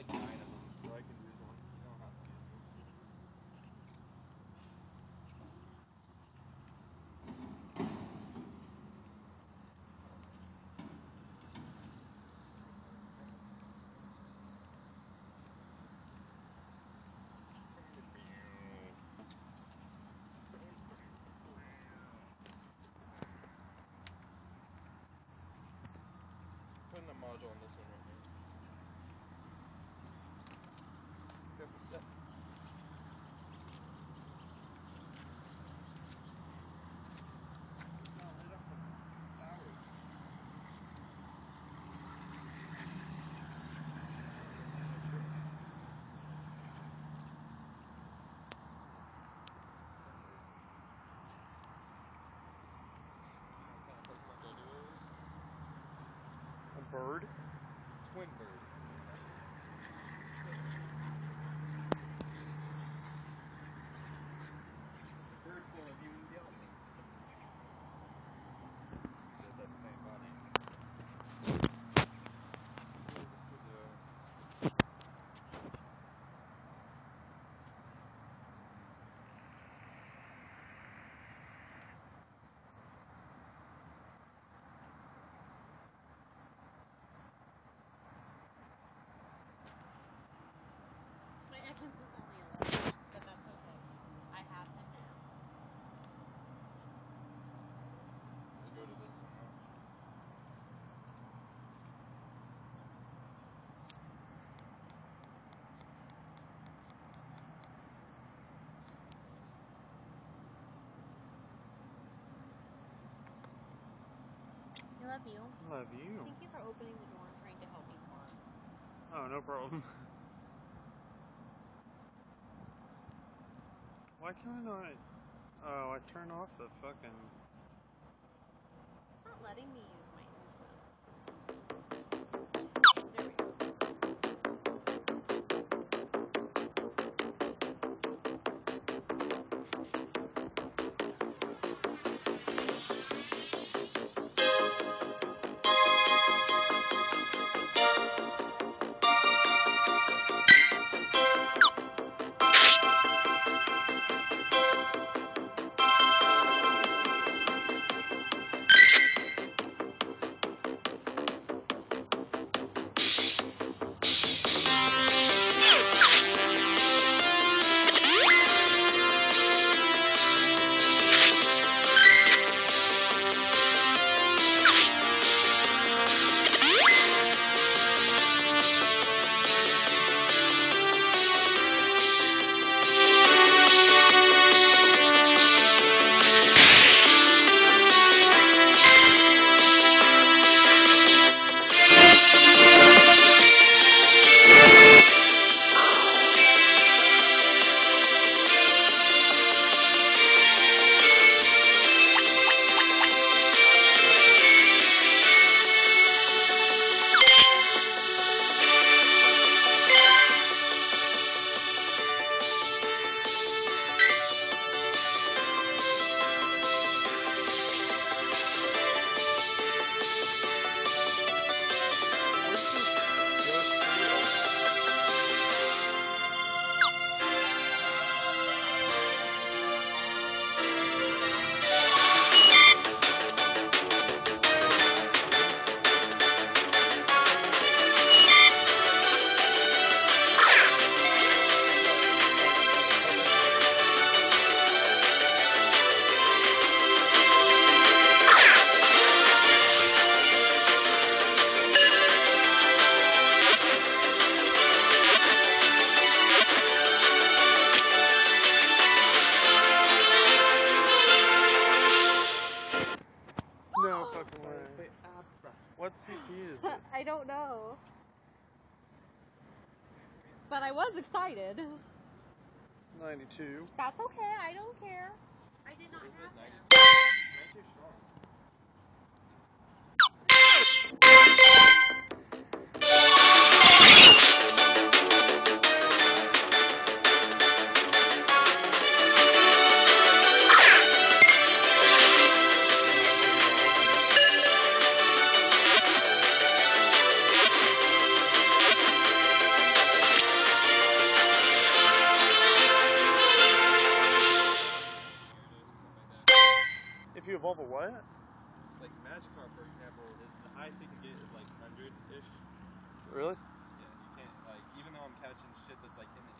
like nine of them, so I can bird love you. I love you. Thank you for opening the door and trying to help me climb. Oh, no problem. Why can I not? Oh, I turn off the fucking. It's not letting me that's Really? Yeah, you can't like even though I'm catching shit that's like in the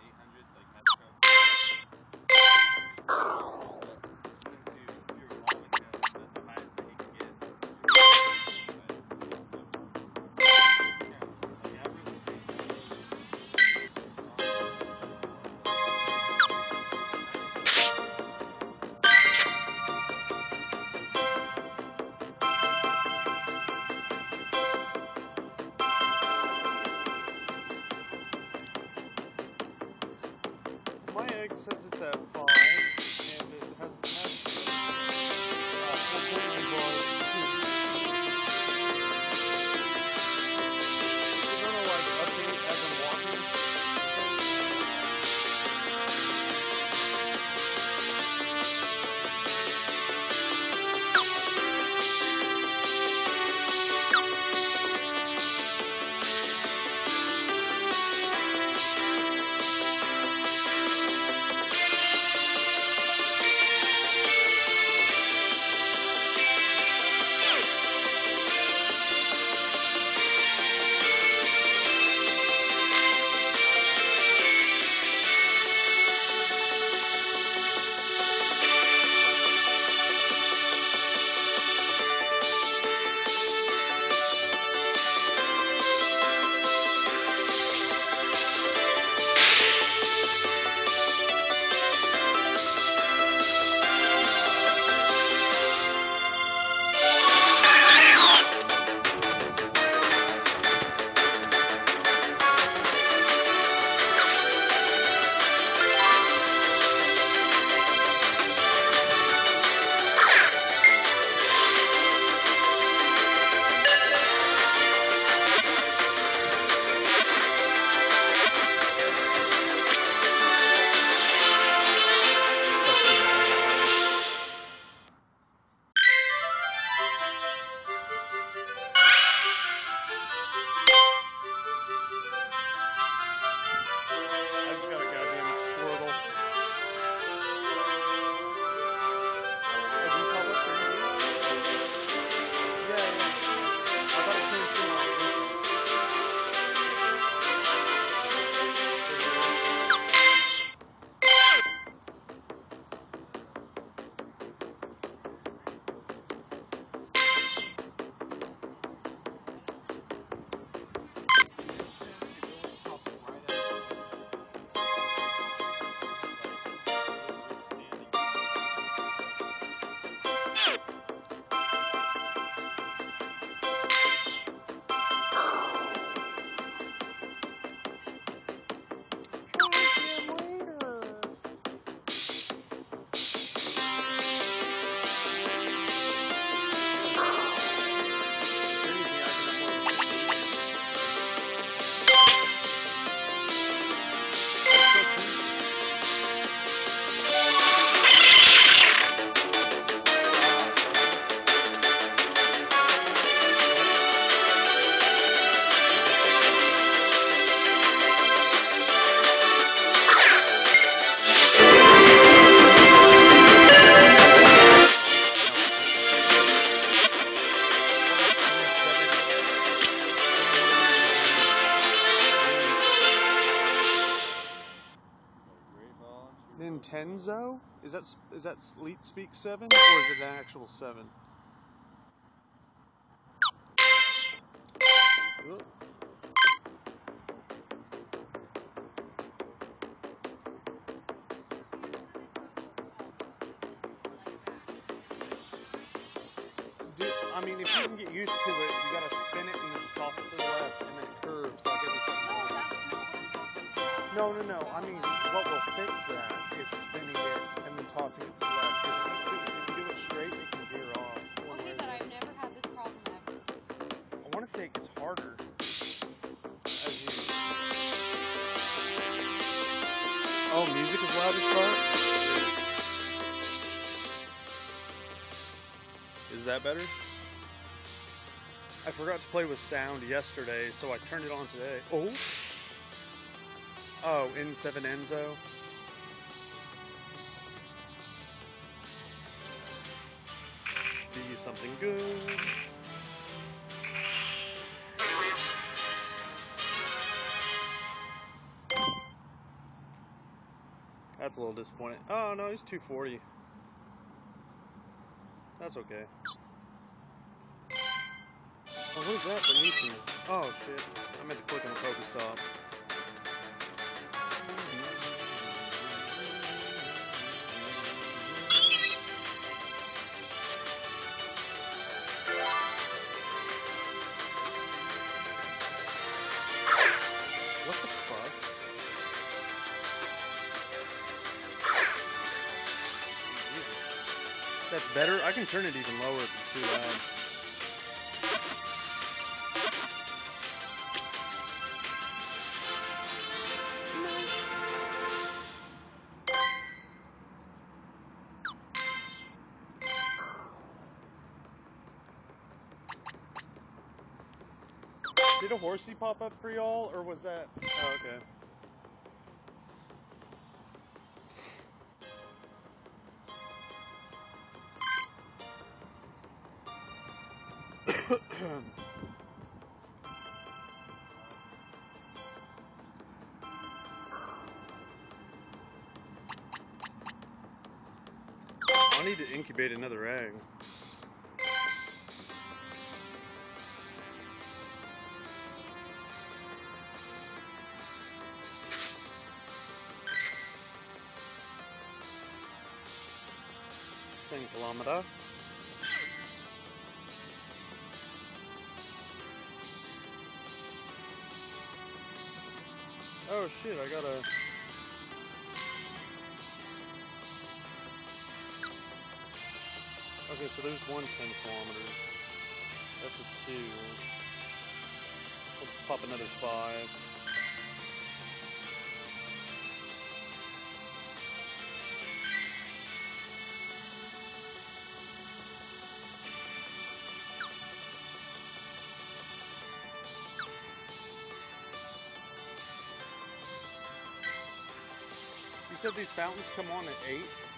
Is that s- that Leet Speak Seven or is it an actual seven? I mean, if you can get used to it, you gotta spin it and just it to the left, and then it curves like every fucking No. No, no. I mean, what will fix that is spinning it tossing it to the left. Because if, you do- if you do it straight, it can veer off. one way Okay, or but the I've never had this problem ever. I want to say it gets harder as you. Oh, music is loud as fuck. Is that better? I forgot to play with sound yesterday, so I turned it on today. Oh. Oh, N7 Enzo. something good. That's a little disappointing. Oh no, he's 240. That's okay. Oh, who's that beneath me? Oh shit, I meant to click on the Pokestop. Better? I can turn it even lower if it's too loud. Did a horsey pop up for y'all, or was that? Oh, okay. I need to incubate another egg. Ten kilometer. Shit, I gotta. Okay, so there's one 10 kilometer. That's a two. Let's pop another five. Said these fountains come on at 8?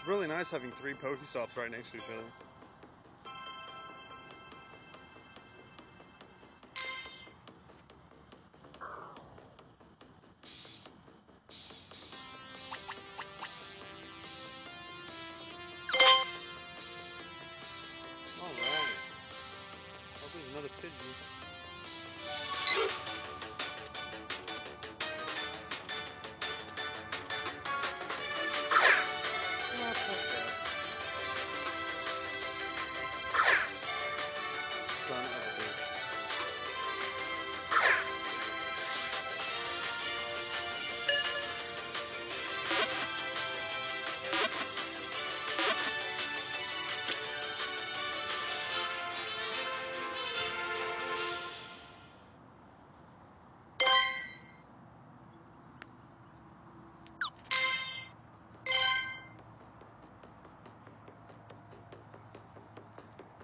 It's really nice having three Pokestops right next to each other.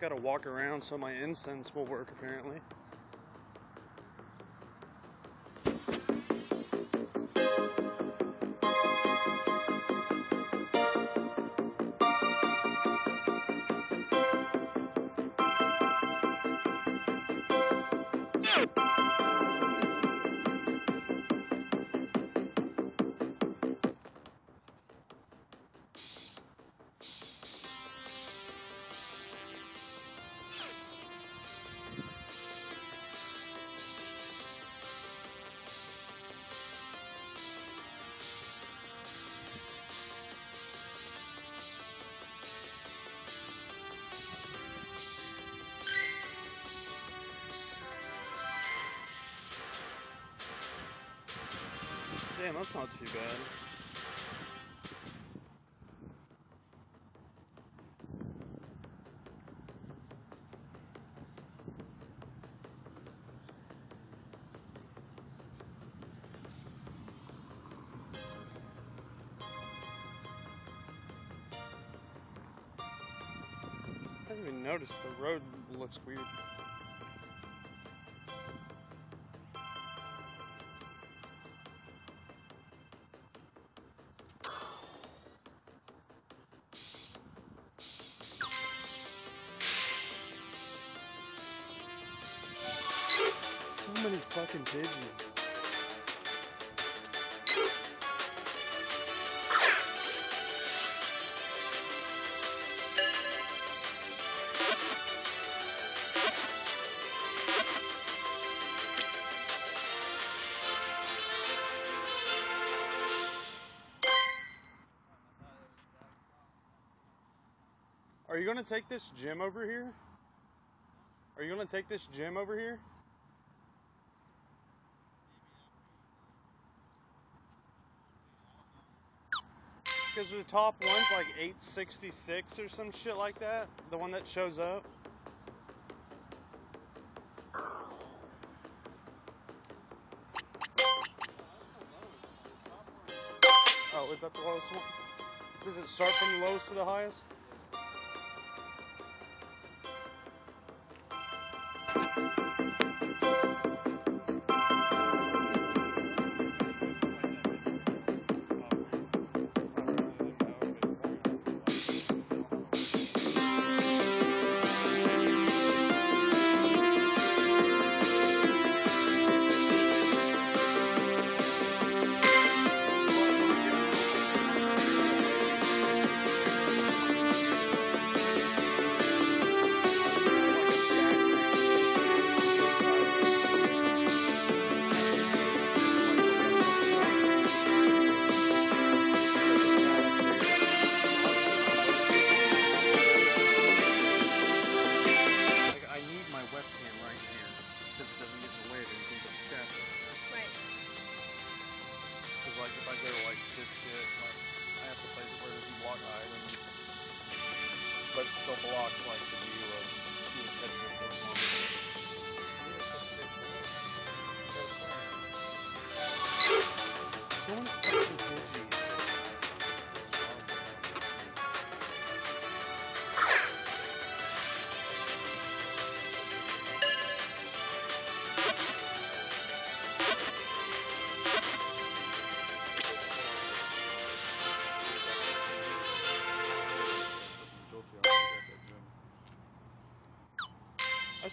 I gotta walk around so my incense will work apparently. That's not too bad. I didn't even notice the road looks weird. You gonna take this gym over here? Are you gonna take this gym over here? Because the top one's like 866 or some shit like that. The one that shows up. Oh, is that the lowest one? Does it start from the lowest to the highest?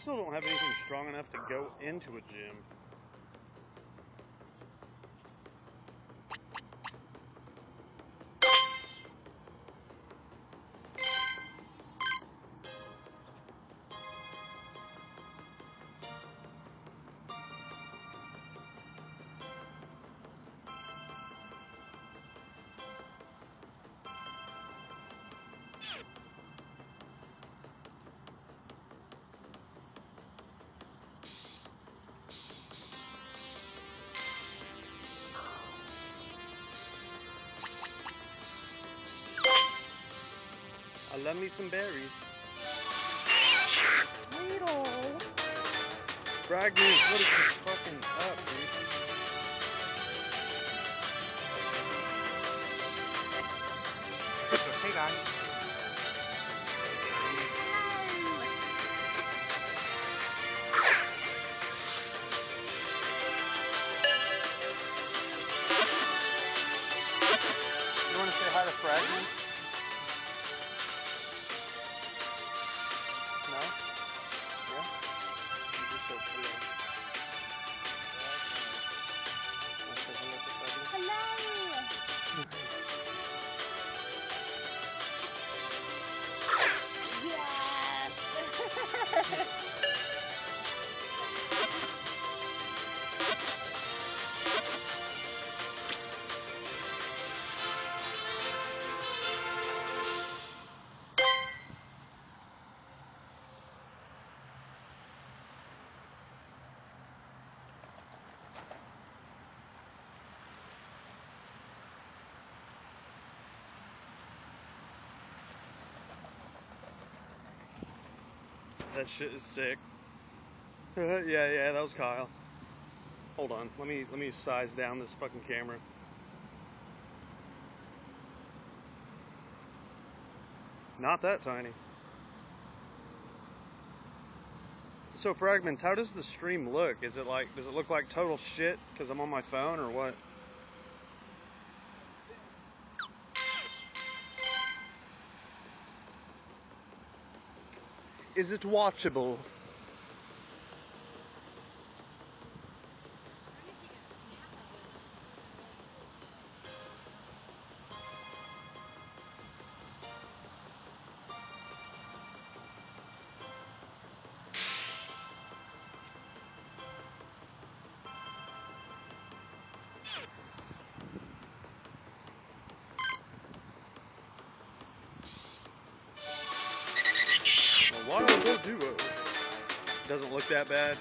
Still don't have anything strong enough to go into a gym. Love me some berries. Needle. Bragg News, what is this fucking up, dude? Hey guys. That shit is sick. yeah, yeah, that was Kyle. Hold on, let me let me size down this fucking camera. Not that tiny. So fragments, how does the stream look? Is it like does it look like total shit because I'm on my phone or what? Is it watchable? That bad.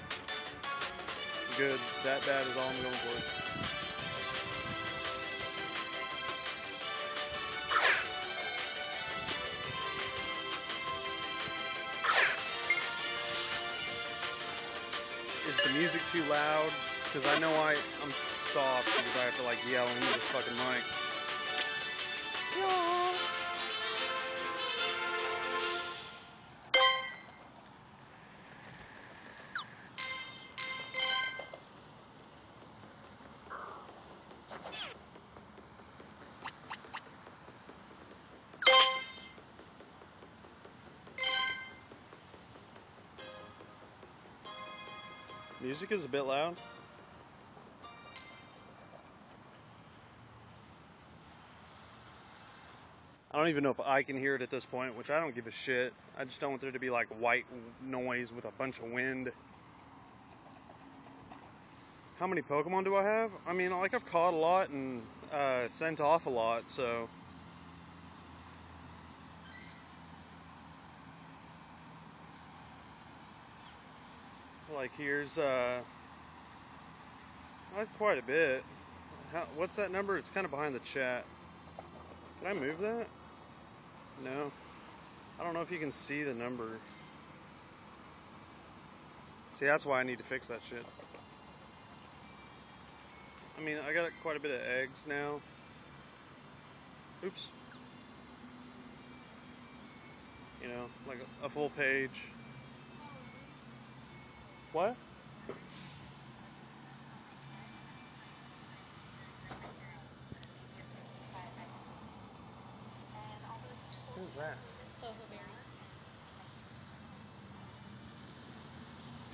Good. That bad is all I'm going for. Is the music too loud? Because I know I, I'm soft because I have to like yell into this fucking mic. Music is a bit loud. I don't even know if I can hear it at this point, which I don't give a shit. I just don't want there to be like white noise with a bunch of wind. How many Pokemon do I have? I mean, like I've caught a lot and uh, sent off a lot, so. Like here's uh, have quite a bit. How, what's that number? It's kind of behind the chat. Can I move that? No. I don't know if you can see the number. See, that's why I need to fix that shit. I mean, I got quite a bit of eggs now. Oops. You know, like a, a full page. What? Who's that?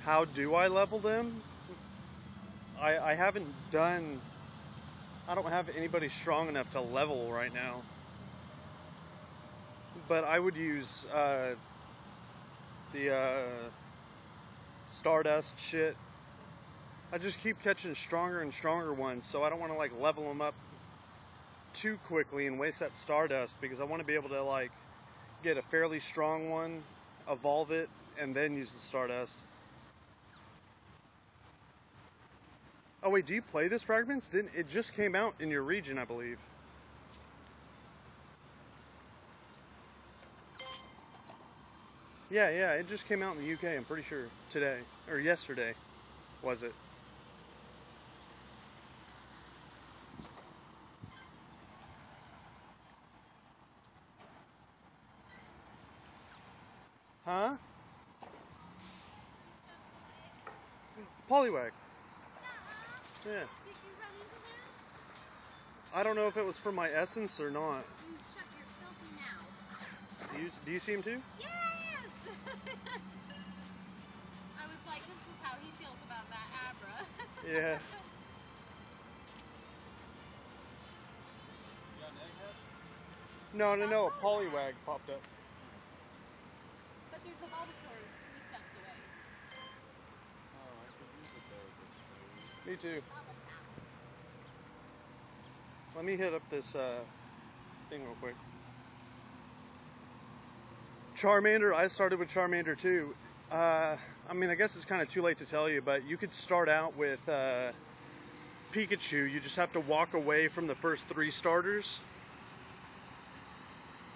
How do I level them? I, I haven't done. I don't have anybody strong enough to level right now. But I would use uh, the uh, Stardust shit. I just keep catching stronger and stronger ones, so I don't want to like level them up too quickly and waste that Stardust because I want to be able to like get a fairly strong one, evolve it, and then use the Stardust. Oh wait, do you play this Fragments? Didn't it just came out in your region, I believe. Yeah, yeah, it just came out in the UK, I'm pretty sure. Today. Or yesterday, was it? Huh? Poliwag. Yeah. Did you run into him? I don't know if it was for my incense or not. You shut your filthy mouth. Do you, do you see him too? Yes! I was like, this is how he feels about that Abra. Yeah. You got an egghead? No, no, no. A Poliwag popped up. But there's a Bulbasaur three steps away. Oh, I could use it though. Just so. Me too. Let me hit up this uh, thing real quick. Charmander, I started with Charmander too. Uh, I mean, I guess it's kind of too late to tell you, but you could start out with uh, Pikachu. You just have to walk away from the first three starters.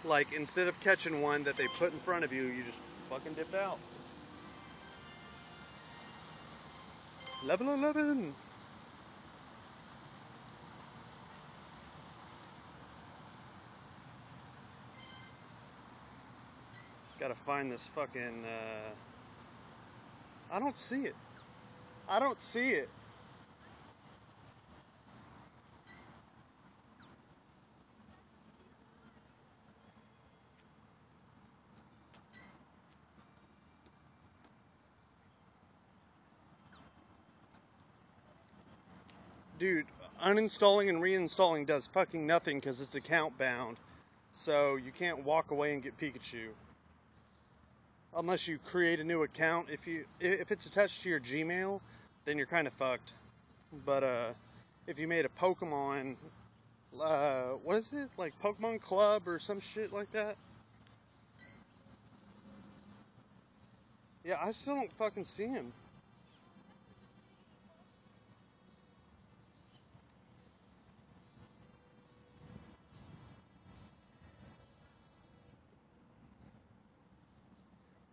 Like, instead of catching one that they put in front of you, you just fucking dipped out. Level 11! Gotta find this fucking, uh... I don't see it. I don't see it. Dude, uninstalling and reinstalling does fucking nothing because it's account bound. So you can't walk away and get Pikachu. Unless you create a new account. If you if it's attached to your Gmail, then you're kind of fucked. But uh, if you made a Pokemon, uh, what is it? Like Pokemon Club or some shit like that? Yeah, I still don't fucking see him.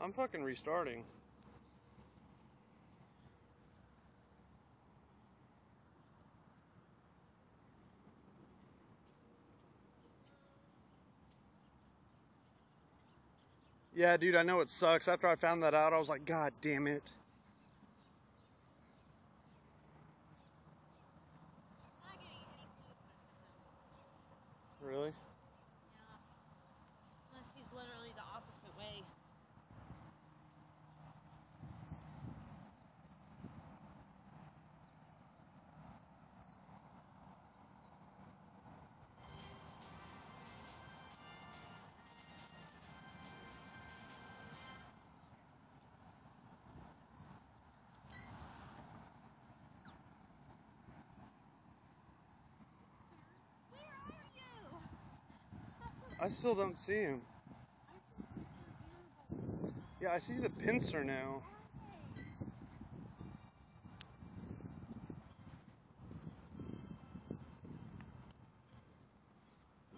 I'm fucking restarting. Yeah, dude, I know it sucks. After I found that out, I was like, God damn it. Really? Still don't see him. Yeah, I see the Pinsir now.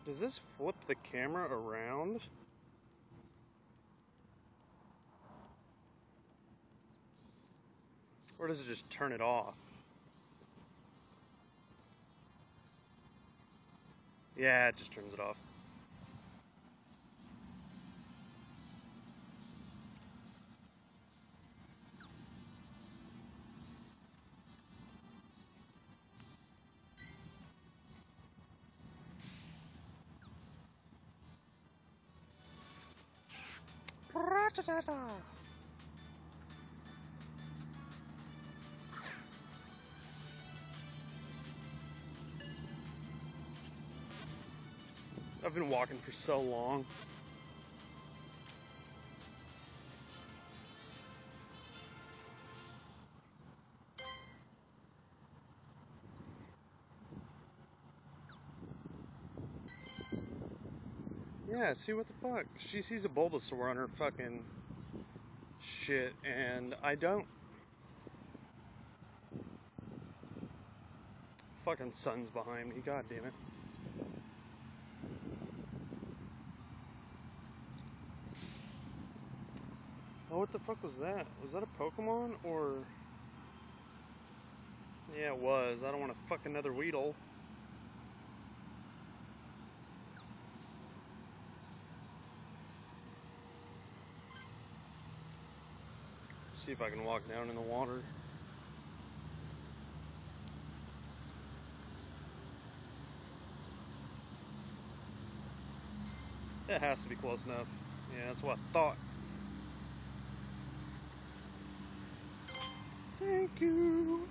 Does this flip the camera around? Or does it just turn it off? Yeah, it just turns it off. Ra-ta-ta-ta. I've been walking for so long. Yeah, see what the fuck? She sees a Bulbasaur on her fucking shit, and I don't. Fucking sun's behind me, god damn it. Oh, what the fuck was that? Was that a Pokemon or. Yeah, it was. I don't want to fuck another Weedle. See if I can walk down in the water. That has to be close enough. Yeah, that's what I thought. Thank you.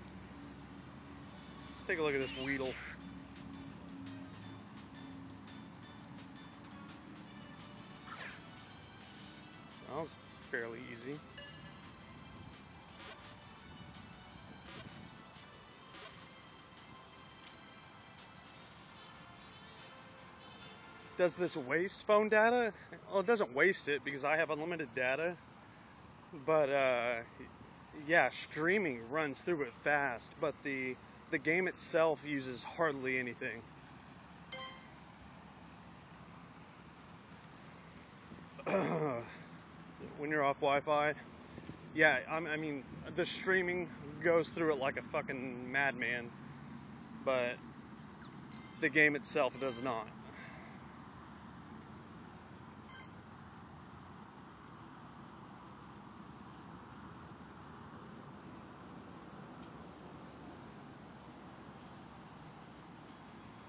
Let's take a look at this Weedle. That was fairly easy. Does this waste phone data? Well, it doesn't waste it because I have unlimited data. But uh, yeah, streaming runs through it fast, but the the game itself uses hardly anything. when you're off Wi-Fi, Yeah, I'm, I mean, the streaming goes through it like a fucking madman, but the game itself does not.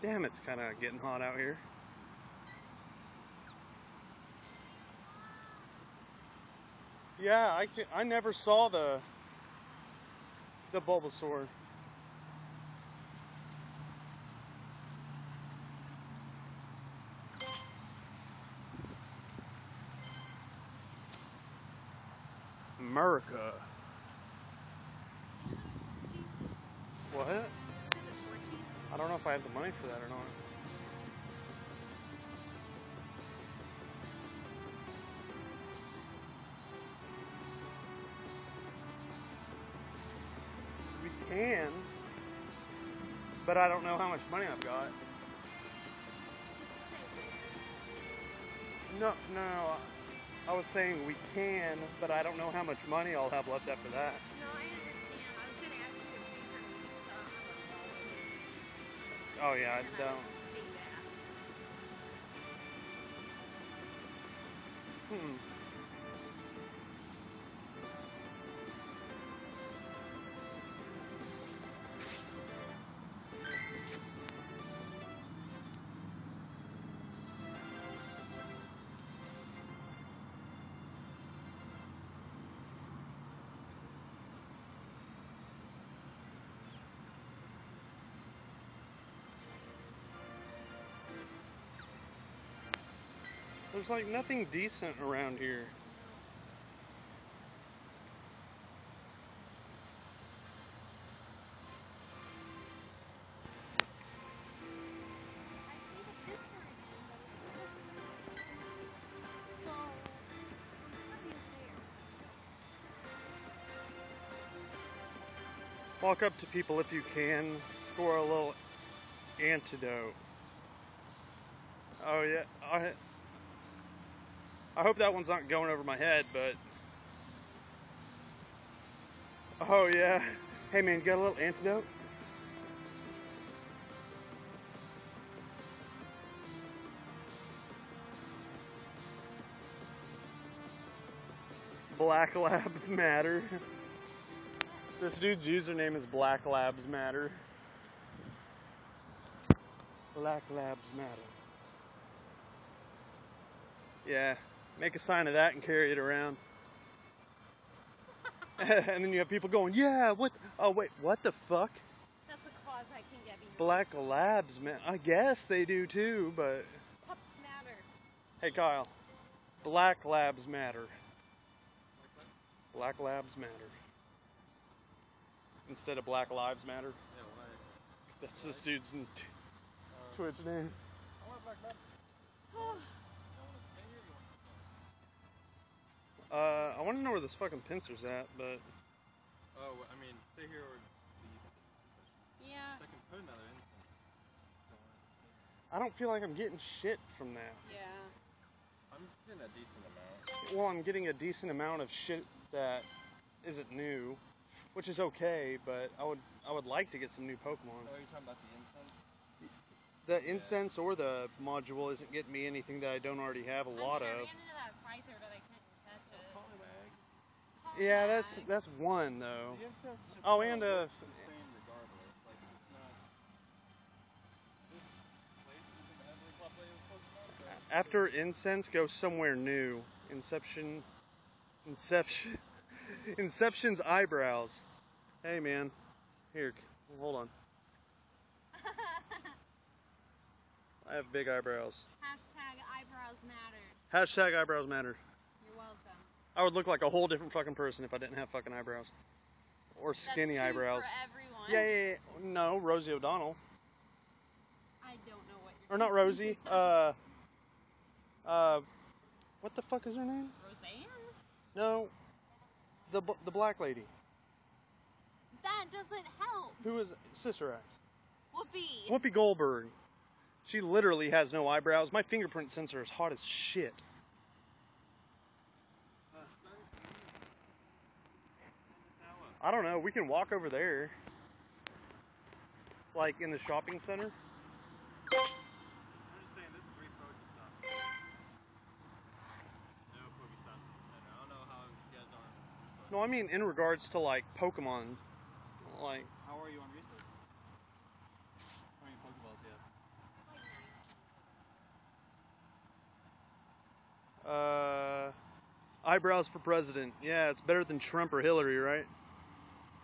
Damn, it's kind of getting hot out here. Yeah, I can, I never saw the the Bulbasaur. America. What? I don't know if I have the money for that or not. We can, but I don't know how much money I've got. No, no, no. I was saying we can, but I don't know how much money I'll have left after that. No, Oh yeah, I don't. Hmm. There's like nothing decent around here. Walk up to people if you can. Score a little antidote. Oh yeah, I. I hope that one's not going over my head, but. Oh yeah. Hey man, you got a little antidote? Black Labs Matter. This dude's username is Black Labs Matter. Black Labs Matter. Yeah, make a sign of that and carry it around. and then you have people going, yeah, what? Oh, wait, what the fuck? That's a cause I can get behind. Black Labs, man. I guess they do too, but Pups matter. hey, Kyle. Black Labs matter. Black Labs matter. Instead of Black Lives Matter. Yeah, why? That's this dude's n- t- Uh, Twitch name. Uh, I want to know where this fucking Pinsir's at, but Oh, I mean, stay here or leave. Yeah. So I can put another incense. Don't want it to stay here. I don't feel like I'm getting shit from that. Yeah. I'm getting a decent amount. Well, I'm getting a decent amount of shit that isn't new, which is okay, but I would I would like to get some new Pokemon. Oh, you're talking about the incense? The incense or the module isn't getting me anything that I don't already have a lot I mean, I of. ran into that Scyther, but I couldn't catch it. Poliwag. Yeah, that's that's one though. The just Oh, and, uh, the same regardless. Like it's not. This place isn't heavily populated with Pokemon, but After incense, go somewhere new. Inception. Inception. Inception's eyebrows. Hey man, here, hold on. I have big eyebrows. Hashtag eyebrows matter. Hashtag eyebrows matter. You're welcome. I would look like a whole different fucking person if I didn't have fucking eyebrows. Or skinny eyebrows. Yeah, yeah, yeah. No, Rosie O'Donnell. I don't know what you're Or not Rosie. Uh, uh, what the fuck is her name? Roseanne? No, the the black lady. That doesn't help. Who is Sister Act? Whoopi. Whoopi Goldberg. She literally has no eyebrows. My fingerprint sensor is hot as shit. uh, sun's I don't know. We can walk over there. Like in the shopping center. I'm just saying this is a great Pokestop. No Pokestops in the center. I don't know how you guys are on resources. No, I mean in regards to like Pokemon. Like How are you on resources? How many Pokeballs do you have? uh eyebrows for president. Yeah, it's better than Trump or Hillary, right?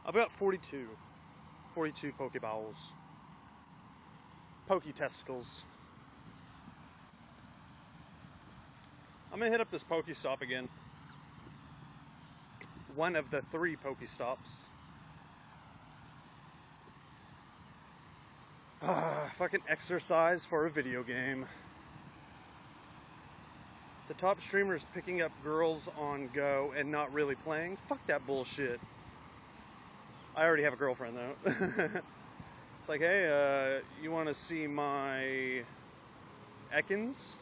I've got 42. 42 Pokeballs. Poke testicles. I'm gonna hit up this Pokestop again. One of the three Pokestops. Ah, fucking exercise for a video game. The top streamer is picking up girls on Go and not really playing. Fuck that bullshit. I already have a girlfriend though. it's like, hey, uh, you want to see my Ekans?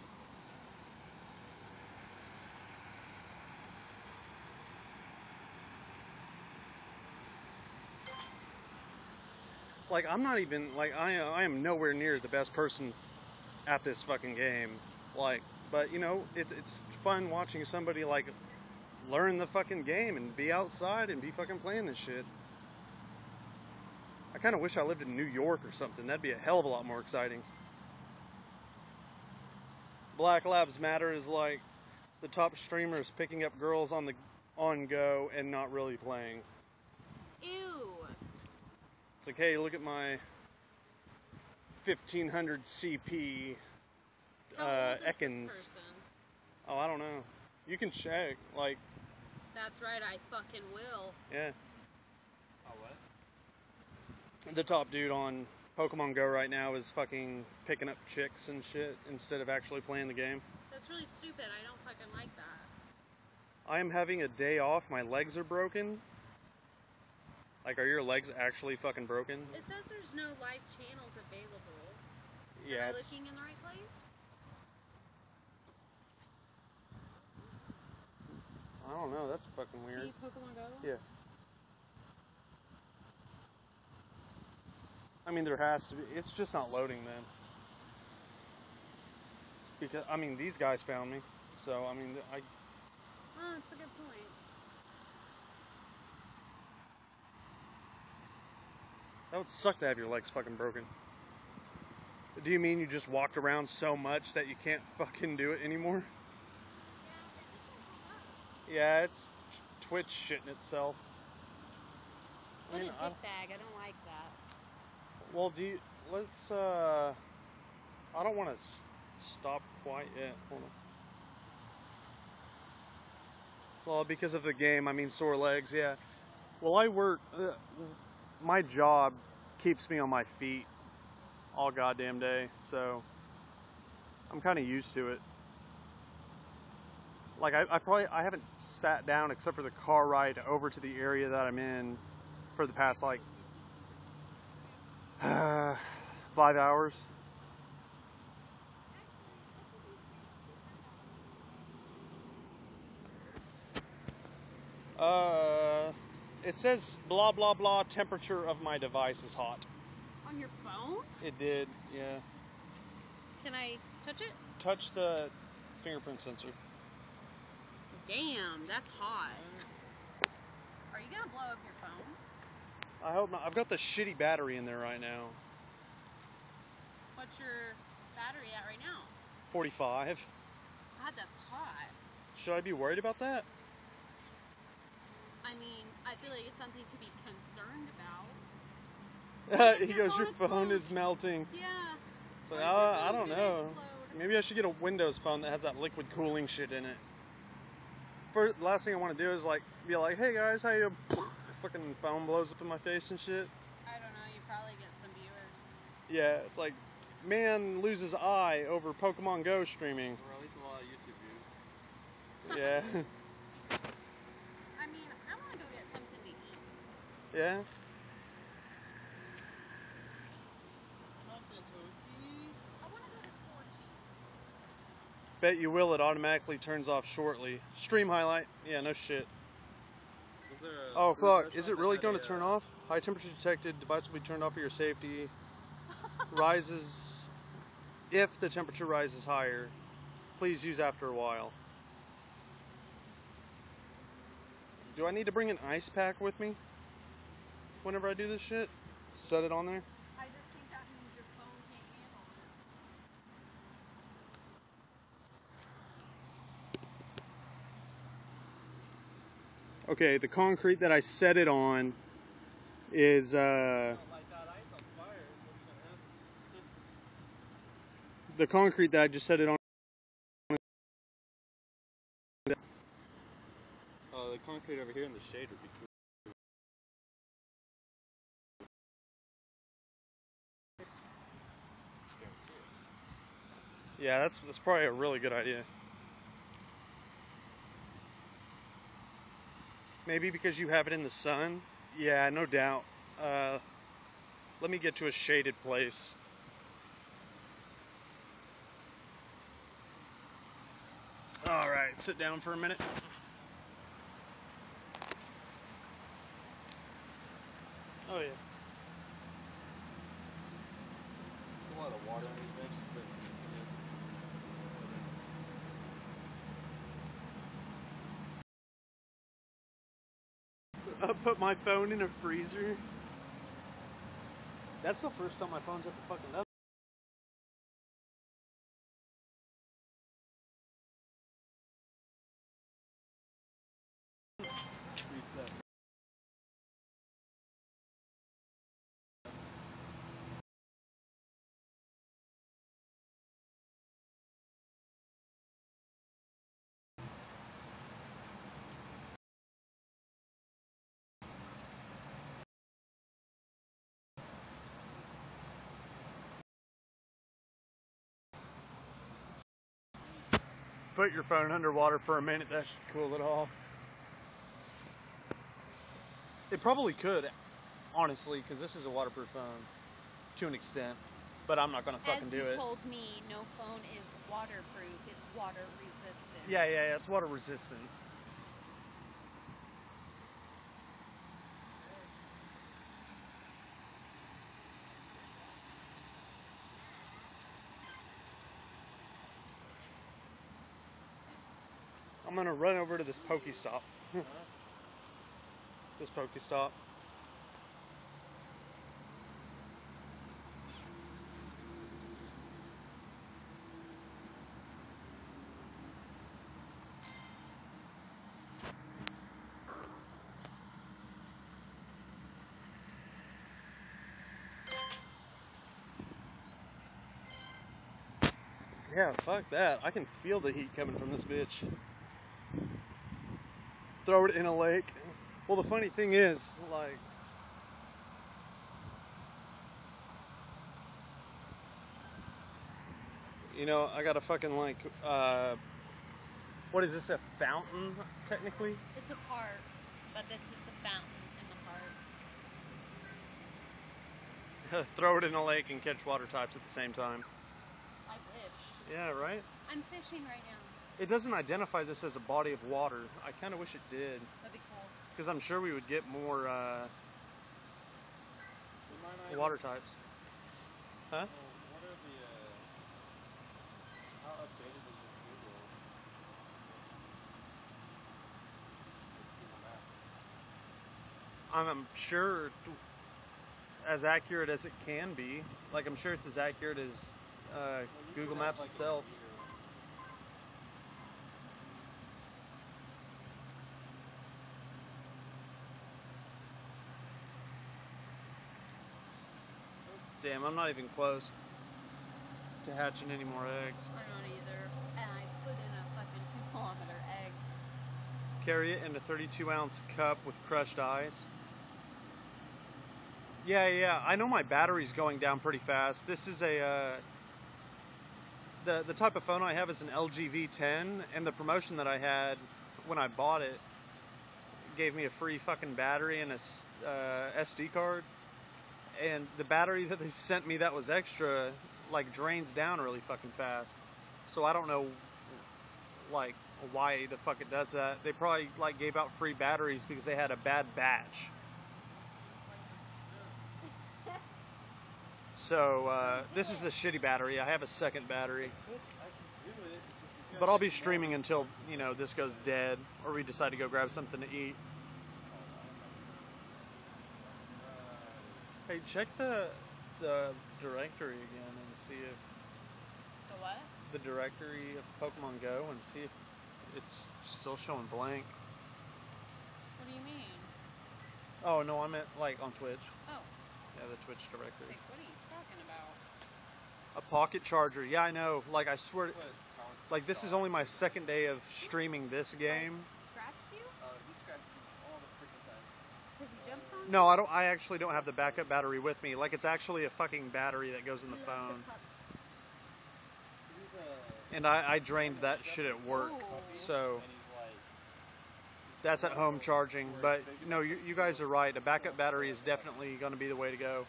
Like, I'm not even, like, I, I am nowhere near the best person at this fucking game. Like, but you know, it, it's fun watching somebody, like, learn the fucking game and be outside and be fucking playing this shit. I kind of wish I lived in New York or something. That'd be a hell of a lot more exciting. Black Labs Matter is like the top streamers picking up girls on the on go and not really playing. Ew. It's like, hey, look at my 1500 CP. Uh, old is this Ekans. Oh, I don't know. You can check. Like, That's right, I fucking will. yeah? The top dude on Pokemon Go right now is fucking picking up chicks and shit instead of actually playing the game. That's really stupid. I don't fucking like that. I am having a day off. My legs are broken. Like, are your legs actually fucking broken? It says there's no live channels available. Yeah, Am I it's, looking in the right place? I don't know. That's fucking weird. See Pokemon Go? Yeah. I mean, there has to be. It's just not loading then. Because I mean, these guys found me, so I mean, I Oh, that's a good point. that would suck to have your legs fucking broken. Do you mean you just walked around so much that you can't fucking do it anymore? Yeah, it's t- Twitch shitting itself. I What a dick I, bag. I don't like that. Well, do you, let's. uh I don't want to s- stop quite yet. Hold on. Well, because of the game, I mean sore legs. Yeah. Well, I work. Uh, my job keeps me on my feet all goddamn day, so I'm kind of used to it. Like I, I probably I haven't sat down except for the car ride over to the area that I'm in for the past like five hours. Uh, it says blah blah blah. Temperature of my device is hot. On your phone? It did, yeah. Can I touch it? Touch the fingerprint sensor. Damn, that's hot. Are you gonna blow up your phone? I hope not. I've got the shitty battery in there right now. What's your battery at right now? 45. God, that's hot. Should I be worried about that? I mean, I feel like it's something to be concerned about. he goes, your phone is melting. Yeah. So I, I don't know. explode? Maybe I should get a Windows phone that has that liquid cooling shit in it. First, last thing I want to do is like be like, hey guys, how you? Fucking phone blows up in my face and shit. I don't know. You probably get some viewers. Yeah, it's like, man loses eye over Pokemon Go streaming. Or at least a lot of YouTube views. Yeah, I mean, I want to go get something to eat. yeah. I want to go to Torchy. Bet you will. It automatically turns off shortly. Stream highlight. Yeah, no shit. The Is there a Oh fuck! Is it really going to turn off? High temperature detected. Device will be turned off for your safety. rises if the temperature rises higher. Please use after a while. Do I need to bring an ice pack with me whenever I do this shit? Set it on there. I just think that means your phone can't handle it. Okay, the concrete that I set it on is uh, Don't light that ice on fire. What's gonna happen? the concrete that I just set it on. Oh, the concrete over here in the shade would be cool. Yeah, that's that's probably a really good idea. Maybe because you have it in the sun. Yeah, no doubt. Uh, let me get to a shaded place. All right, sit down for a minute. Oh yeah. a lot of water on these benches, I put my phone in a freezer. That's the first time my phone's ever fucking done. Put your phone underwater for a minute. That should cool it off. It probably could, honestly, because this is a waterproof phone to an extent. But I'm not gonna fucking do it. As do you it. told me, no phone is waterproof. It's water resistant. Yeah, yeah, yeah. It's water resistant. Gonna run over to this Pokestop. this Pokestop. Yeah, fuck that. I can feel the heat coming from this bitch. Throw it in a lake. Well, the funny thing is, like, you know, I got a fucking like, uh, what is this? A fountain, technically? It's a park, but this is the fountain in the park. Throw it in a lake and catch water types at the same time. I wish. Yeah, right. I'm fishing right now. It doesn't identify this as a body of water. I kind of wish it did, That'd be cool. because I'm sure we would get more uh, You might not even- water types. Huh? What are the, uh, how updated is this Google? Google Maps. I'm, I'm sure as accurate as it can be. Like I'm sure it's as accurate as uh, Well, Google could have, Maps like, itself. Damn, I'm not even close to hatching any more eggs. I'm not either. And I put in a fucking two kilometer egg. Carry it in a 32 ounce cup with crushed ice. Yeah, yeah. I know my battery's going down pretty fast. This is a uh, the the type of phone I have is an LG V10, and the promotion that I had when I bought it gave me a free fucking battery and a uh, SD card. And the battery that they sent me that was extra like drains down really fucking fast. So I don't know like why the fuck it does that. They probably like gave out free batteries because they had a bad batch. So uh, this is the shitty battery. I have a second battery, I can do it. it's just you but I'll be streaming until you know this goes dead, or we decide to go grab something to eat. Hey, check the the directory again and see if The what? the directory of Pokemon Go and see if it's still showing blank. What do you mean? Oh no, I meant like on Twitch. Oh, Yeah, the Twitch directory. like, what are you talking about? A pocket charger. Yeah, I know. Like I swear, What, like this is only my second day of streaming this game. Scratched you? Uh, he scratches me all the freaking time. Has he jumped on No, I don't. I actually don't have the backup battery with me. Like it's actually a fucking battery that goes in the phone. And I, I drained that shit at work. So and he's like, that's at home charging. But no, you, you guys are right. A backup battery is definitely going to be the way to go.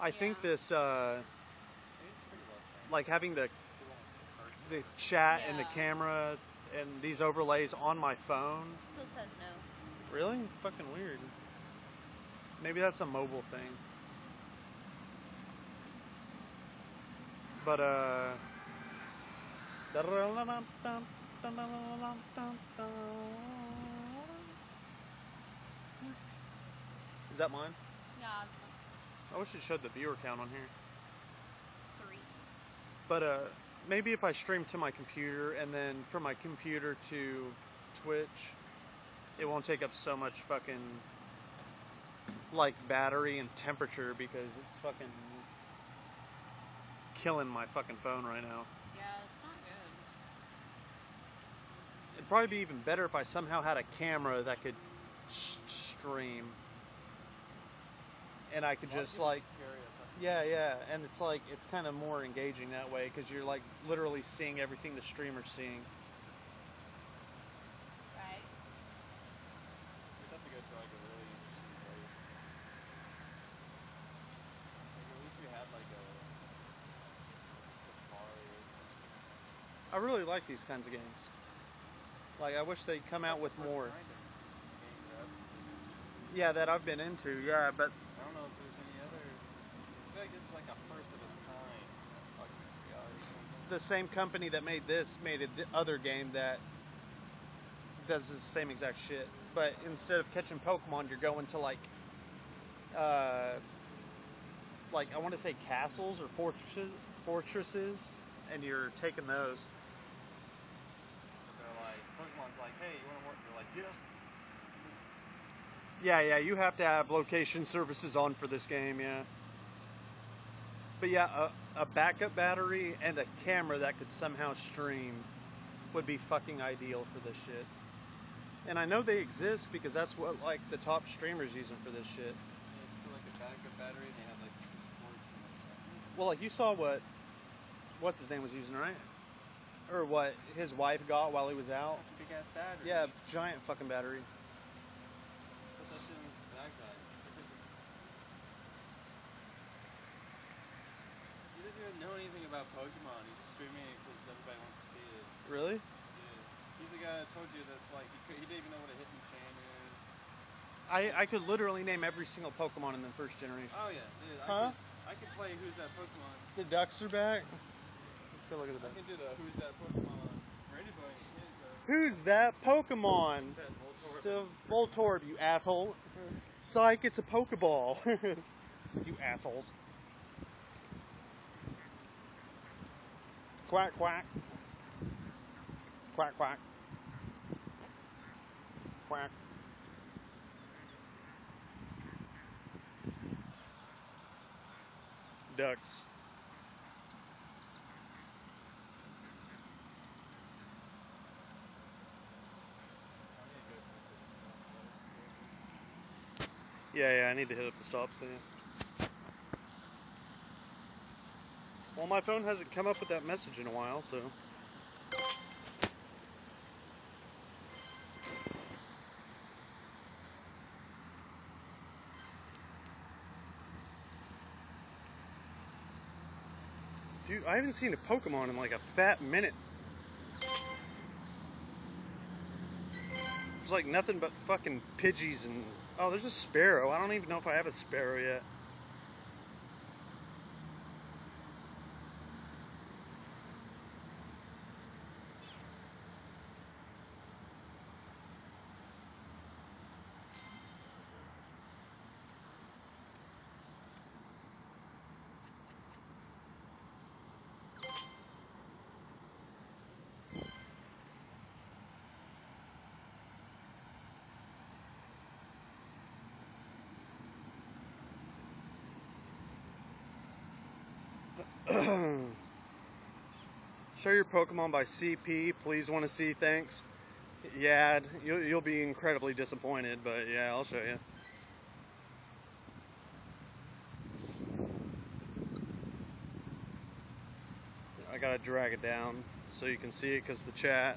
I think this, uh, he's pretty well trained. like having the He won't hurt. the chat and the camera and these overlays on my phone. Still says no. Really? Fucking weird. Maybe that's a mobile thing. But uh Is that mine? Yeah, I wish it showed the viewer count on here. three. But uh maybe if I stream to my computer and then from my computer to Twitch, it won't take up so much fucking like battery and temperature because it's fucking killing my fucking phone right now. Yeah, it's not good. It'd probably be even better if I somehow had a camera that could sh- stream. And I could A just like carry a fucking- Yeah, yeah, and it's like it's kind of more engaging that way because you're like literally seeing everything the streamer's seeing. Right? We'd have to go to like a really interesting place. Like at least we had like a safari or something. I really like these kinds of games. Like I wish they'd come out with more. trying to game it up. Yeah, that I've been into. Yeah, but I don't know if there's any other. I feel like it's like a first of its kind. Fucking VR the same company that made this made a d- other game that does the same exact shit. But instead of catching Pokemon, you're going to like, uh, like I want to say castles or fortresses, fortresses, and you're taking those. But they're like, Pokemon's like, hey, you want to work? They're like, yes. Yeah, yeah, you have to have location services on for this game, yeah. But yeah, a, a backup battery and a camera that could somehow stream would be fucking ideal for this shit. And I know they exist because that's what like the top streamers them for this shit. Yeah, like a backup battery, they have like sports and like Well, like you saw what what's his name was using, right? Or what his wife got while he was out. big ass battery. Yeah, giant fucking battery. Put that shit in his backpack. He doesn't even know anything about Pokemon. He's just streaming it because everybody wants to see it. Really? Yeah. He's the guy that told you that's like he, could, he didn't even know what a Hitmonchan is. I I could literally name every single Pokemon in the first generation. Oh yeah, dude. I Huh? could, I could play Who's That Pokemon. The ducks are back. Go look at the I can do the Who's That Pokemon. Boy. Uh, who's that Pokemon? Still Voltorb, you asshole. Psych, it's a Pokeball. you assholes. Quack, quack. Quack, quack. Quack. Ducks. I need to go to the- Yeah, yeah, I need to hit up the stop stand. Well, my phone hasn't come up with that message in a while, so. Dude, I haven't seen a Pokemon in like a fat minute. There's like nothing but fucking Pidgeys and oh, there's a Spearow. I don't even know if I have a Spearow yet. Show your Pokemon by CP. Please want to see. Thanks. Yeah, you'll, you'll be incredibly disappointed, but yeah, I'll show you. I gotta drag it down so you can see it because the chat.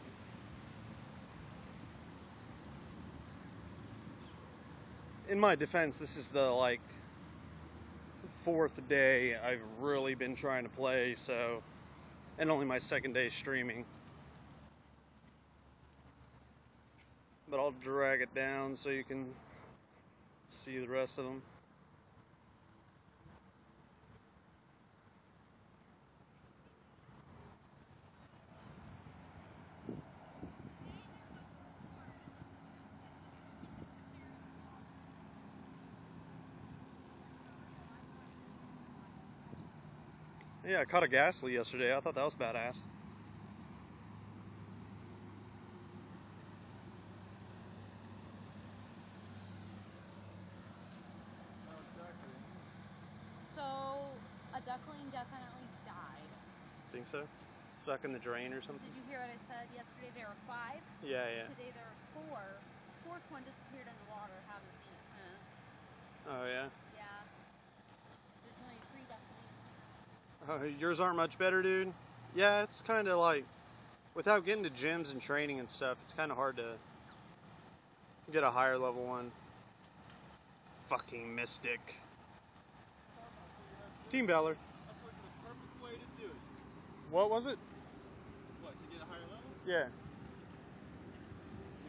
In my defense, this is the like fourth day I've really been trying to play, so and only my second day streaming. But I'll drag it down so you can see the rest of them. Yeah, I caught a Gastly yesterday. I thought that was badass. So a duckling definitely died. Think so? Stuck in the drain or something? Did you hear what I said? Yesterday there were five. Yeah, yeah. Today there are four. Fourth one disappeared in the water. Haven't seen it since. Oh, yeah. Yeah. There's only three ducklings. Oh, yours aren't much better, dude? Yeah, it's kind of like, without getting to gyms and training and stuff, it's kind of hard to get a higher level one. Fucking Mystic. Team Valor. That's like the perfect way to do it. What was it? What, to get a higher level? Yeah.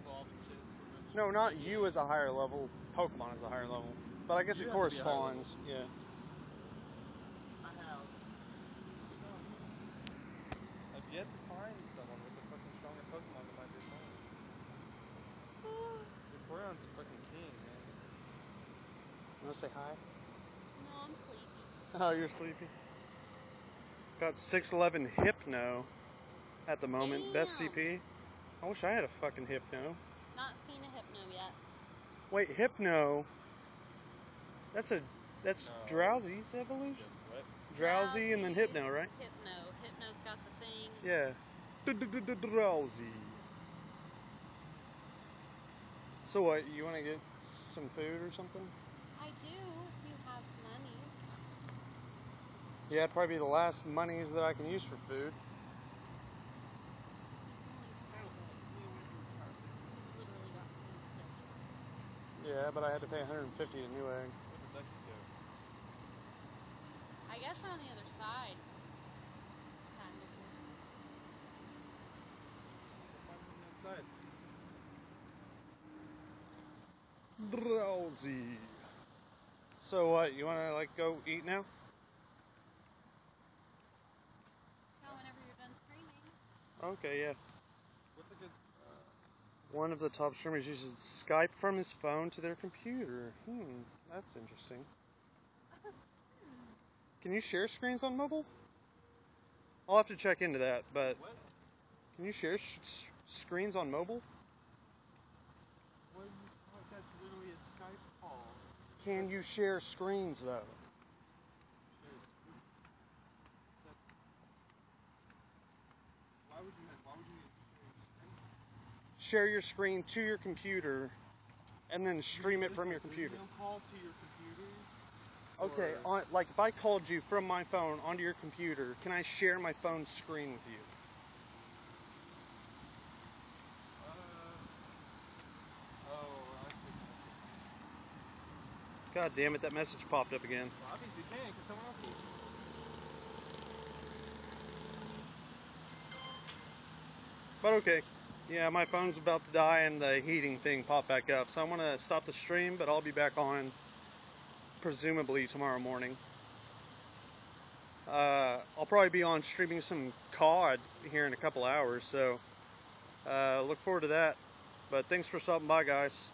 Evolve and shit. pretty much. No, not you as a higher level. Pokemon as a higher level. But I guess You it have to be a higher level. corresponds. Yeah. I have. I've yet to find someone with a fucking stronger Pokemon than my Vaporeon. Vaporeon's a fucking king, man. You want to say hi? No, I'm sleepy. Oh, you're sleepy. Got 611 Hypno at the moment. Best CP. I wish I had a fucking Hypno. Not seen a hypno yet. Wait, Hypno. That's a that's No. Drowzee's evolution. Yeah, what? Drowzee and then Hypno, right? Hypno. Hypno's got the thing. Yeah. Drowzee. So what? You want to get some food or something? I do if you have monies. Yeah, it'd probably be the last monies that I can use for food. We literally got food yesterday. Yeah, but I had to pay 150 to Newegg. Where did Becky go? I guess on the other side. Find. Drowzee. So what? You want to like go eat? Now, whenever you're done streaming. Okay, yeah. What's a good. One of the top streamers uses Skype from his phone to their computer. Hmm, that's interesting. Can you share screens on mobile? I'll have to check into that, but What? can you share sh- screens on mobile? What are you talking? That's literally a Skype call. Can you share screens though? There's- That's. Why would you have? Why would you need to share your screen? Share your screen to your computer and then stream it from your computer. Call to your computer. Okay, on, like if I called you from my phone onto your computer, can I share my phone screen with you? Uh, oh. God damn it, that message popped up again. Well, obviously you can, because someone else. But okay, Yeah, my phone's about to die and the heating thing popped back up. So I'm going to stop the stream, but I'll be back on presumably tomorrow morning. Uh, I'll probably be on streaming some COD here in a couple hours, so uh, look forward to that. But thanks for stopping by, guys.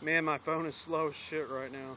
Man, my phone is slow as shit right now.